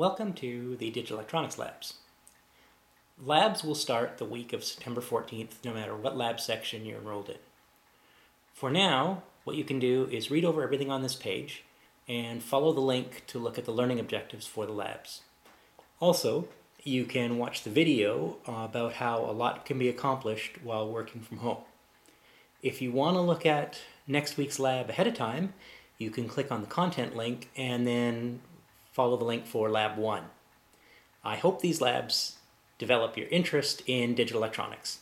Welcome to the Digital Electronics Labs. Labs will start the week of September 14th, no matter what lab section you're enrolled in. For now, what you can do is read over everything on this page and follow the link to look at the learning objectives for the labs. Also, you can watch the video about how a lot can be accomplished while working from home. If you want to look at next week's lab ahead of time, you can click on the content link and then follow the link for Lab 1. I hope these labs develop your interest in digital electronics.